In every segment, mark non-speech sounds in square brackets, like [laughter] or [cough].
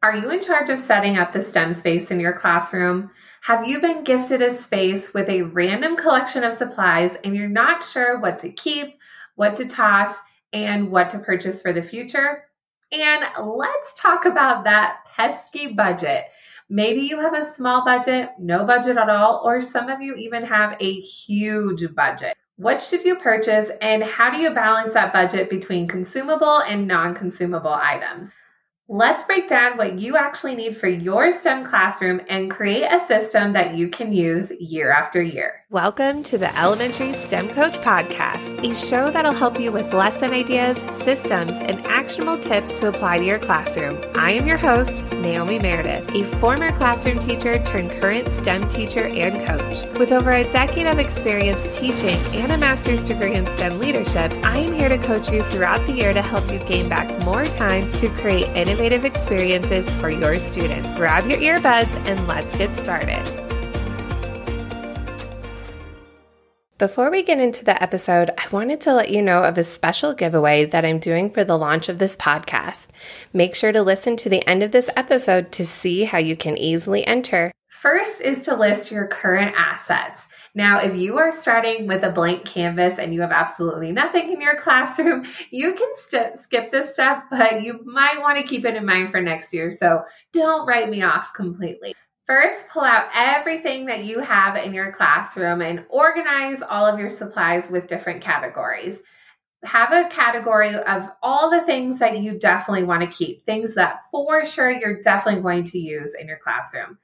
Are you in charge of setting up the STEM space in your classroom? Have you been gifted a space with a random collection of supplies and you're not sure what to keep, what to toss, and what to purchase for the future? And let's talk about that pesky budget. Maybe you have a small budget, no budget at all, or some of you even have a huge budget. What should you purchase, and how do you balance that budget between consumable and non consumable items? Let's break down what you actually need for your STEM classroom and create a system that you can use year after year. Welcome to the Elementary STEM Coach Podcast, a show that'll help you with lesson ideas, systems, and actionable tips to apply to your classroom. I am your host, Naomi Meredith, a former classroom teacher turned current STEM teacher and coach. With over a decade of experience teaching and a master's degree in STEM leadership, I am here to coach you throughout the year to help you gain back more time to create innovative experiences for your students. Grab your earbuds and let's get started. Before we get into the episode, I wanted to let you know of a special giveaway that I'm doing for the launch of this podcast. Make sure to listen to the end of this episode to see how you can easily enter. First is to list your current assets. Now, if you are starting with a blank canvas and you have absolutely nothing in your classroom, you can st- skip this step, but you might want to keep it in mind for next year. So don't write me off completely. First, pull out everything that you have in your classroom and organize all of your supplies with different categories. Have a category of all the things that you definitely want to keep, things that for sure you're definitely going to use in your classroom.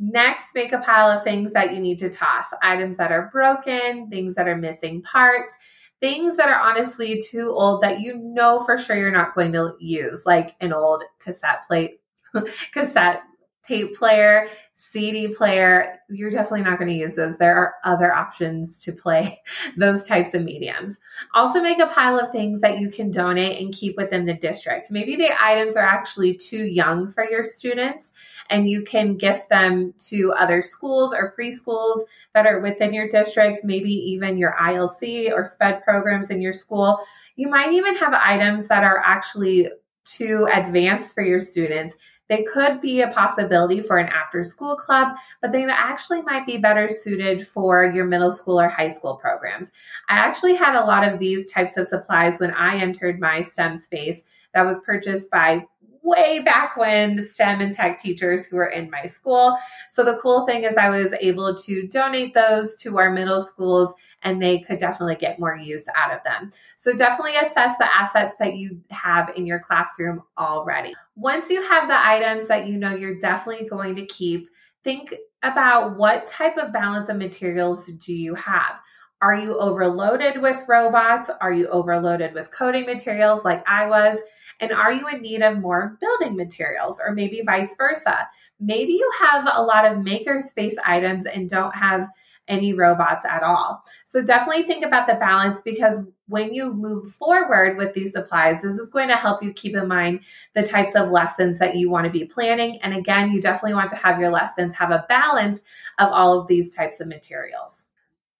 Next, make a pile of things that you need to toss items that are broken, things that are missing parts, things that are honestly too old that you know for sure you're not going to use, like an old cassette plate, [laughs] cassette tape player, CD player, you're definitely not going to use those. There are other options to play [laughs] those types of mediums. Also, make a pile of things that you can donate and keep within the district. Maybe the items are actually too young for your students, and you can gift them to other schools or preschools that are within your district, maybe even your ILC or SPED programs in your school. You might even have items that are actually too advanced for your students they could be a possibility for an after school club, but they actually might be better suited for your middle school or high school programs. I actually had a lot of these types of supplies when I entered my STEM space that was purchased by way back when STEM and tech teachers who were in my school. So the cool thing is I was able to donate those to our middle schools and they could definitely get more use out of them. So definitely assess the assets that you have in your classroom already. Once you have the items that you know you're definitely going to keep, think about what type of balance of materials do you have? Are you overloaded with robots? Are you overloaded with coding materials like I was? And are you in need of more building materials or maybe vice versa? Maybe you have a lot of makerspace items and don't have any robots at all. So definitely think about the balance because when you move forward with these supplies, this is going to help you keep in mind the types of lessons that you want to be planning. And again, you definitely want to have your lessons have a balance of all of these types of materials.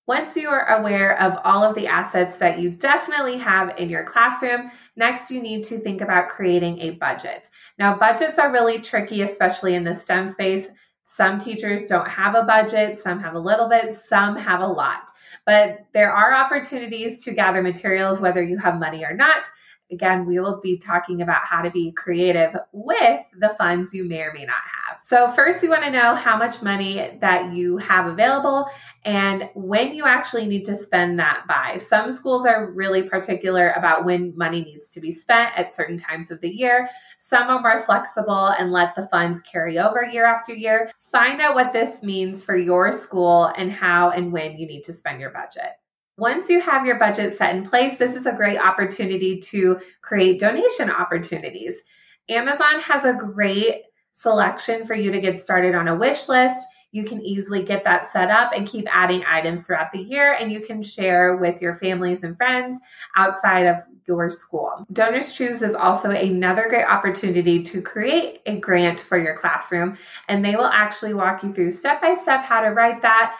Once you are aware of all of the assets that you definitely have in your classroom, next you need to think about creating a budget. Now, budgets are really tricky, especially in the STEM space. Some teachers don't have a budget, some have a little bit, some have a lot. But there are opportunities to gather materials, whether you have money or not. Again, we will be talking about how to be creative with the funds you may or may not have. So, first, you want to know how much money that you have available and when you actually need to spend that by. Some schools are really particular about when money needs to be spent at certain times of the year. Some are more flexible and let the funds carry over year after year. Find out what this means for your school and how and when you need to spend your budget. Once you have your budget set in place, this is a great opportunity to create donation opportunities. Amazon has a great selection for you to get started on a wish list. You can easily get that set up and keep adding items throughout the year, and you can share with your families and friends outside of your school. Donors Choose is also another great opportunity to create a grant for your classroom, and they will actually walk you through step by step how to write that,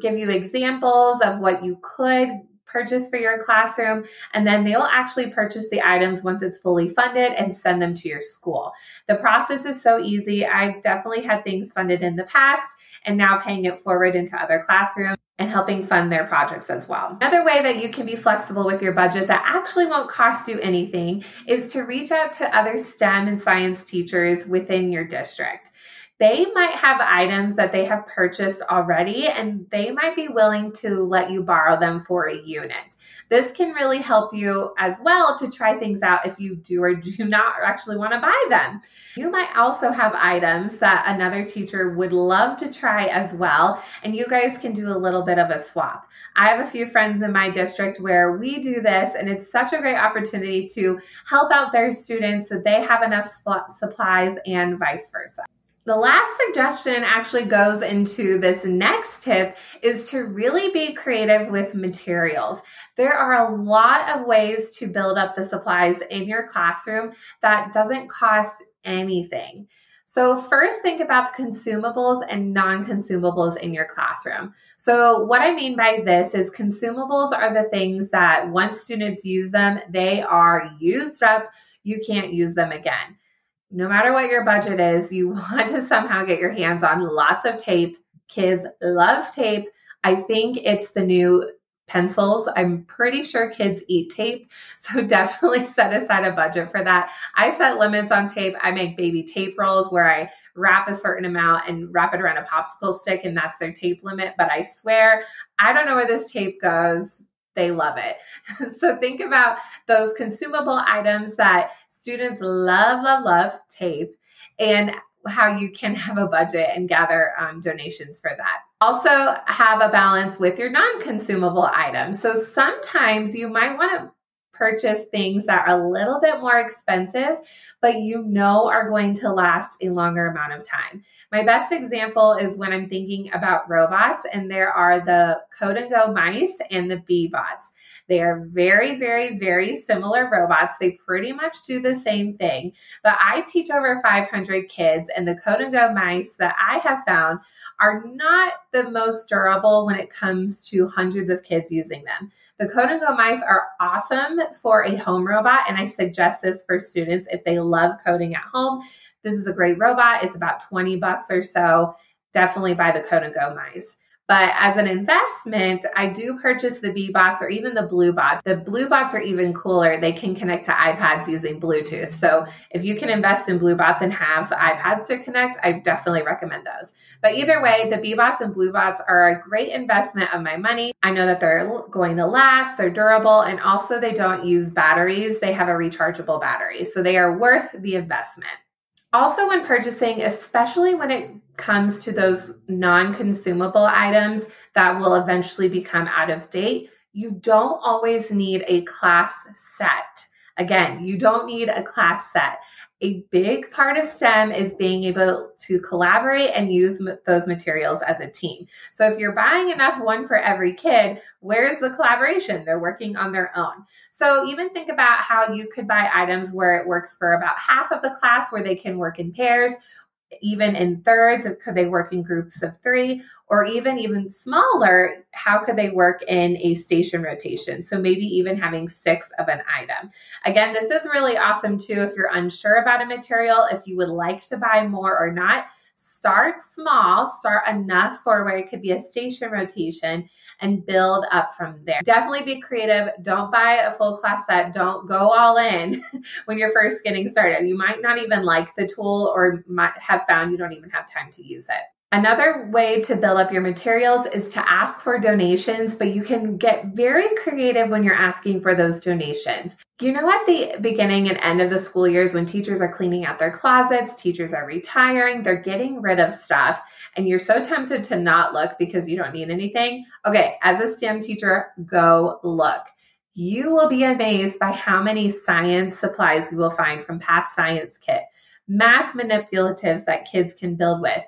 give you examples of what you could purchase for your classroom. And then they'll actually purchase the items once it's fully funded and send them to your school. The process is so easy. I've definitely had things funded in the past and now paying it forward into other classrooms and helping fund their projects as well. Another way that you can be flexible with your budget that actually won't cost you anything is to reach out to other STEM and science teachers within your district they might have items that they have purchased already and they might be willing to let you borrow them for a unit. This can really help you as well to try things out if you do or do [laughs] not actually want to buy them. You might also have items that another teacher would love to try as well, and you guys can do a little bit of a swap. I have a few friends in my district where we do this, and it's such a great opportunity to help out their students so they have enough supplies and vice versa. The last suggestion actually goes into this next tip is to really be creative with materials. There are a lot of ways to build up the supplies in your classroom that doesn't cost anything. So, first, think about the consumables and non consumables in your classroom. So, what I mean by this is consumables are the things that once students use them, they are used up. You can't use them again no matter what your budget is, you [laughs] want to somehow get your hands on lots of tape. Kids love tape. I think it's the new pencils. I'm pretty sure kids eat tape. [laughs] So definitely [laughs] set aside a budget for that. I set limits on tape. I make baby tape rolls where I wrap a certain amount and wrap it around a popsicle stick, and that's their tape limit. But I swear, I don't know where this tape goes. They love it. [laughs] so think about those consumable items that students love, love, love tape and how you can have a budget and gather um, donations for that. Also, have a balance with your non consumable items. So sometimes you might want to purchase things that are a little bit more expensive, but you know are going to last a longer amount of time. My best example is when I'm thinking about robots, and there are the Code and Go mice and the Bee Bots. They are very, very, very similar robots. They pretty much do the same thing. But I teach over 500 kids, and the Code and Go mice that I have found are not the most durable when it comes to hundreds of kids using them. The Code and Go mice are awesome for a home robot, and I suggest this for students if they love coding at home. This is a great robot. It's about 20 bucks or so. Definitely buy the Code and Go mice. But as an investment, I do purchase the Bee-Bots or even the Blue Bots. The Blue Bots are even cooler. They can connect to iPads using Bluetooth. So if you can invest in Blue Bots and have iPads to connect, I definitely recommend those. But either way, the Bee-Bots and Blue Bots are a great investment of my money. I know that they're going to last, they're durable, and also they don't use batteries. They have a rechargeable battery. So they are worth the investment. Also, when purchasing, especially when it comes to those non consumable items that will eventually become out of date, you don't always need a class set. Again, you don't need a class set a big part of STEM is being able to collaborate and use those materials as a team. So if you're buying enough one for every kid, where's the collaboration? They're working on their own. So even think about how you could buy items where it works for about half of the class where they can work in pairs even in thirds could they work in groups of three or even even smaller how could they work in a station rotation? So maybe even having six of an item. Again this is really awesome too if you're unsure about a material if you would like to buy more or not start small, start enough for where it could be a station rotation and build up from there. Definitely be creative. Don't buy a full class set. Don't go all in [laughs] when you're first getting started. You might not even like the tool or might have found you don't even have time to use it. Another way to build up your materials is to ask for donations, but you can get very creative when you're asking for those donations. You know, at the beginning and end of the school years, when teachers are cleaning out their closets, teachers are retiring, they're getting rid of stuff, and you're so tempted to not look because you don't need anything. Okay, as a STEM teacher, go look. You will be amazed by how many science supplies you will find from Past Science Kit, math manipulatives that kids can build with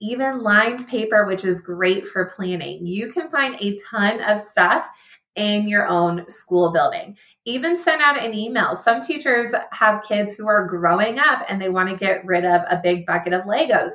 even lined paper, which is great for planning. You can find a ton of stuff in your own school building. Even send out an email. Some teachers have kids who are growing up and they want to get rid of a big bucket of Legos.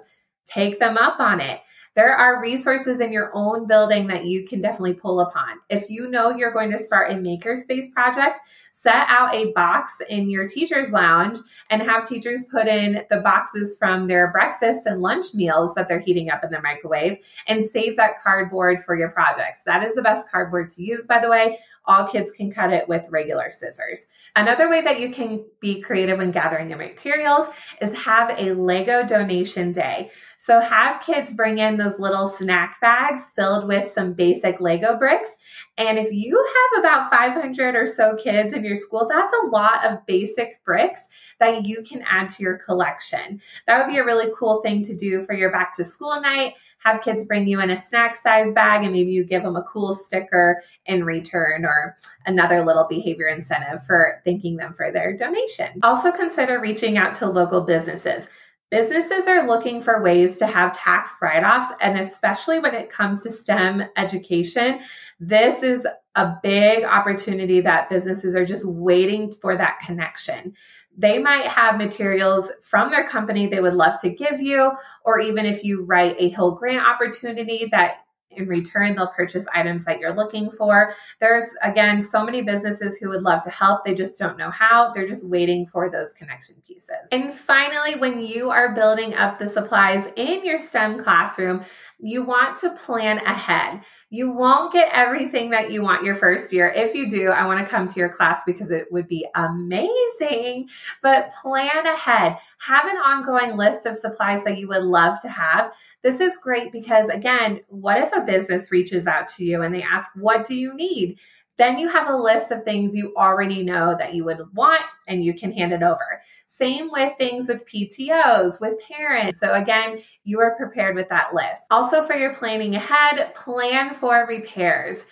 Take them up on it. There are resources in your own building that you can definitely pull upon. If you know you're going to start a makerspace project, set out a box in your teacher's lounge and have teachers put in the boxes from their breakfast and lunch meals that they're heating up in the microwave and save that cardboard for your projects. That is the best cardboard to use, by the way. All kids can cut it with regular scissors. Another way that you can be creative when gathering your materials is have a Lego donation day. So have kids bring in those little snack bags filled with some basic Lego bricks. And if you have about 500 or so kids in your school, that's a lot of basic bricks that you can add to your collection. That would be a really cool thing to do for your back to school night have kids bring you in a snack size bag and maybe you give them a cool sticker in return or another little behavior incentive for thanking them for their donation. Also consider reaching out to local businesses. Businesses are looking for ways to have tax write offs, and especially when it comes to STEM education, this is a big opportunity that businesses are just waiting for that connection. They might have materials from their company they would love to give you, or even if you write a Hill grant opportunity that in return they'll purchase items that you're looking for. There's again so many businesses who would love to help, they just don't know how. They're just waiting for those connection pieces. And finally, when you are building up the supplies in your STEM classroom, you want to plan ahead. You won't get everything that you want your first year. If you do, I want to come to your class because it would be amazing. But plan ahead. Have an ongoing list of supplies that you would love to have. This is great because, again, what if a business reaches out to you and they ask, What do you need? Then you have a list of things you already know that you would want and you can hand it over. Same with things with PTOs, with parents. So again, you are prepared with that list. Also for your planning ahead, plan for repairs.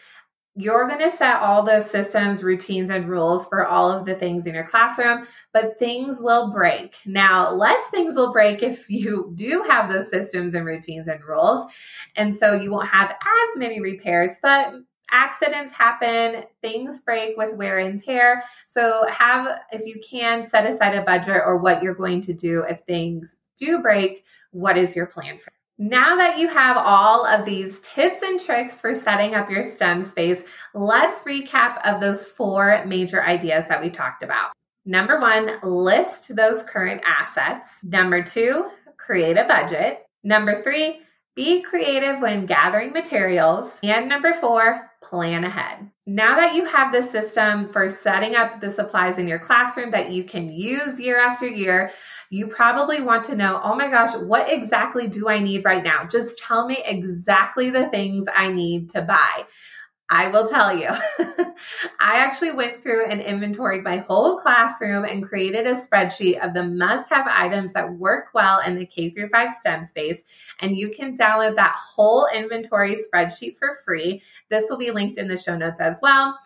You're going to set all those systems, routines, and rules for all of the things in your classroom, but things will break. Now, less things will break if you do have those systems and routines and rules. And so you won't have as many repairs, but accidents happen, things break with wear and tear. So, have, if you can, set aside a budget or what you're going to do if things do break. What is your plan for? Now that you have all of these tips and tricks for setting up your STEM space, let's recap of those four major ideas that we talked about. Number one, list those current assets. Number two, create a budget. Number three, be creative when gathering materials. And number four, plan ahead. Now that you have the system for setting up the supplies in your classroom that you can use year after year, you probably want to know, oh my gosh, what exactly do I need right now? Just tell me exactly the things I need to buy. I will tell you. [laughs] I actually went through and inventoried my whole classroom and created a spreadsheet of the must have items that work well in the K through 5 STEM space. And you can download that whole inventory spreadsheet for free. This will be linked in the show notes as well.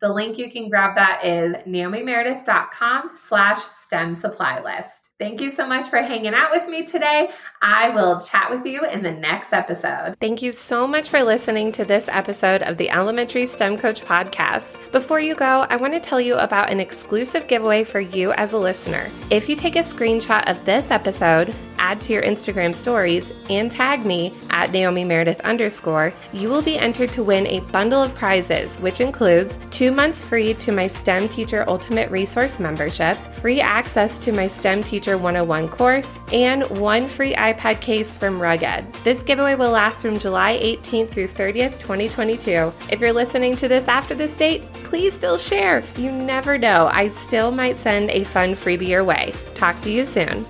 The link you can grab that is naomimeredith.com slash STEM supply list. Thank you so much for hanging out with me today. I will chat with you in the next episode. Thank you so much for listening to this episode of the Elementary STEM Coach podcast. Before you go, I want to tell you about an exclusive giveaway for you as a listener. If you take a screenshot of this episode, add to your Instagram stories, and tag me at Naomi Meredith underscore, you will be entered to win a bundle of prizes, which includes two months free to my STEM Teacher Ultimate Resource membership, free access to my STEM Teacher 101 course, and one free iPad case from Rugged. This giveaway will last from July 18th through 30th, 2022. If you're listening to this after this date, please still share. You never know, I still might send a fun freebie your way. Talk to you soon.